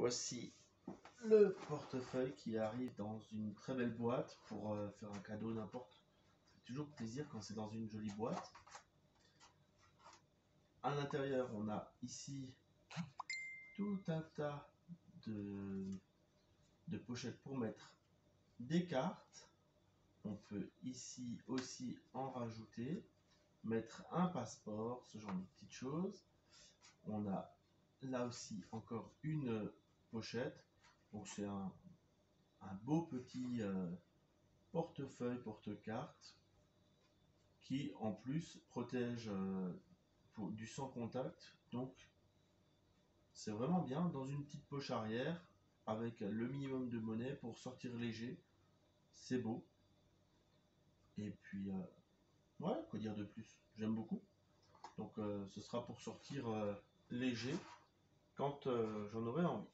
Voici le portefeuille qui arrive dans une très belle boîte pour euh, faire un cadeau n'importe. C'est toujours plaisir quand c'est dans une jolie boîte. À l'intérieur, on a ici tout un tas de, de pochettes pour mettre des cartes. On peut ici aussi en rajouter, mettre un passeport, ce genre de petites choses. On a là aussi encore une pochette. Donc c'est un, un, beau petit euh, portefeuille porte-carte qui en plus protège euh, du sans contact. Donc c'est vraiment bien dans une petite poche arrière avec le minimum de monnaie pour sortir léger. C'est beau. Et puis, euh, ouais, quoi dire de plus? J'aime beaucoup. Donc, ce sera pour sortir léger quand j'en aurai envie.